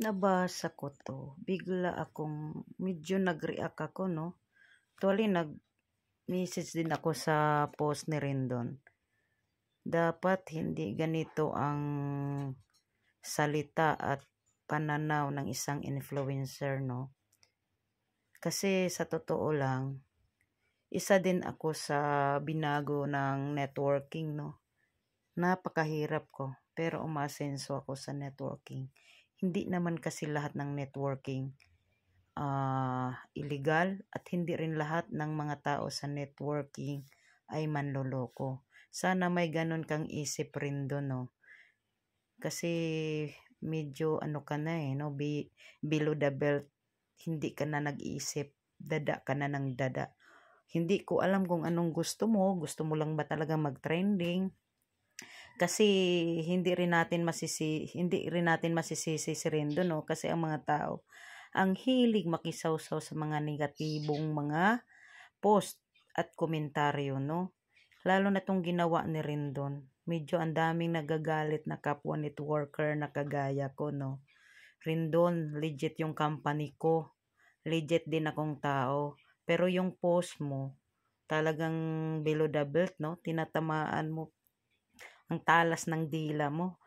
nabasa ko to, bigla akong medyo nag-react ako, no? Actually, nag-message din ako sa post ni Rendon. Dapat hindi ganito ang salita at pananaw ng isang influencer, no? Kasi sa totoo lang, isa din ako sa binago ng networking, no? Napakahirap ko, pero umasenso ako sa networking hindi naman kasi lahat ng networking uh, illegal at hindi rin lahat ng mga tao sa networking ay manloloko. Sana may ganun kang isip rin doon, no? Kasi medyo ano ka na eh, no? Be, below the belt, hindi ka na nag-iisip, dada ka na ng dada. Hindi ko alam kung anong gusto mo, gusto mo lang ba talaga mag-trending, kasi hindi rin natin masisi hindi rin natin masisisi si Rendo no? Kasi ang mga tao ang hilig makisawsaw sa mga negatibong mga post at komentaryo no? Lalo na tong ginawa ni Rendon medyo ang daming nagagalit na kapwa networker na kagaya ko no? Rendon legit yung company ko. Legit din akong tao. Pero yung post mo talagang below the belt no? Tinatamaan mo ang talas ng dila mo.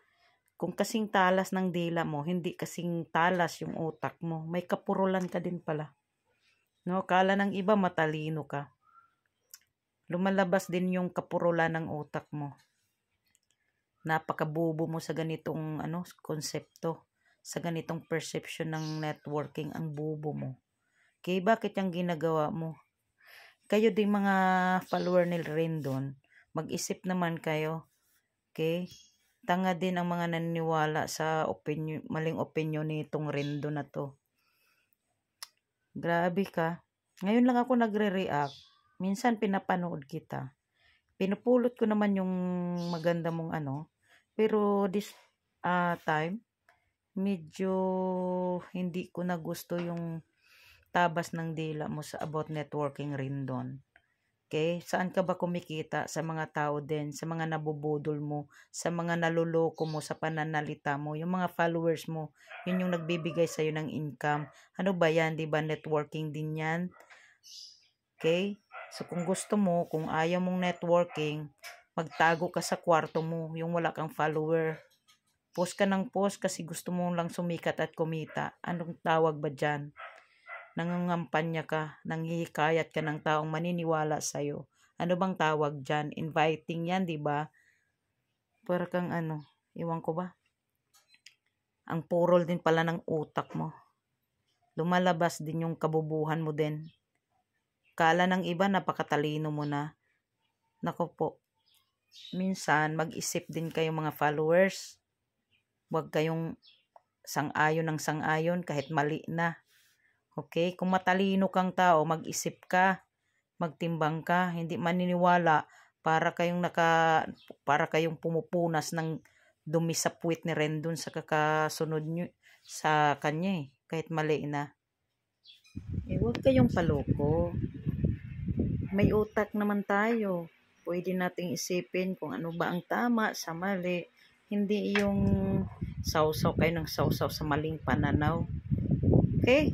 Kung kasing talas ng dila mo, hindi kasing talas yung utak mo. May kapurulan ka din pala. No, kala ng iba matalino ka. Lumalabas din yung kapurulan ng utak mo. Napakabubo mo sa ganitong ano konsepto, sa ganitong perception ng networking ang bubo mo. Kaya bakit yung ginagawa mo? Kayo din mga follower ni Rendon, mag-isip naman kayo Okay? Tanga din ang mga naniniwala sa opinion, maling opinion nitong Rendo na to. Grabe ka. Ngayon lang ako nagre-react. Minsan pinapanood kita. Pinupulot ko naman yung maganda mong ano. Pero this uh, time, medyo hindi ko na gusto yung tabas ng dila mo sa about networking rin doon. Okay? Saan ka ba kumikita? Sa mga tao din, sa mga nabubudol mo, sa mga naluloko mo, sa pananalita mo, yung mga followers mo, yun yung nagbibigay sa'yo ng income. Ano ba yan? Di ba networking din yan? Okay? So kung gusto mo, kung ayaw mong networking, magtago ka sa kwarto mo, yung wala kang follower. Post ka ng post kasi gusto mo lang sumikat at kumita. Anong tawag ba dyan? Nangangampanya ka, nanghihikayat ka ng taong maniniwala sa'yo. Ano bang tawag dyan? Inviting yan, di ba? Para kang ano, iwan ko ba? Ang purol din pala ng utak mo. Lumalabas din yung kabubuhan mo din. Kala ng iba napakatalino mo na. Nako po, minsan mag-isip din kayo mga followers. Huwag kayong sang-ayon ng sang-ayon kahit mali na. Okay? Kung matalino kang tao, mag-isip ka, magtimbang ka, hindi maniniwala para kayong naka para kayong pumupunas ng dumi sa puwit ni Rendon sa kakasunod nyo sa kanya eh, kahit mali na. Eh, huwag kayong paloko. May utak naman tayo. Pwede nating isipin kung ano ba ang tama sa mali. Hindi yung sausaw kayo ng sausaw sa maling pananaw. Okay?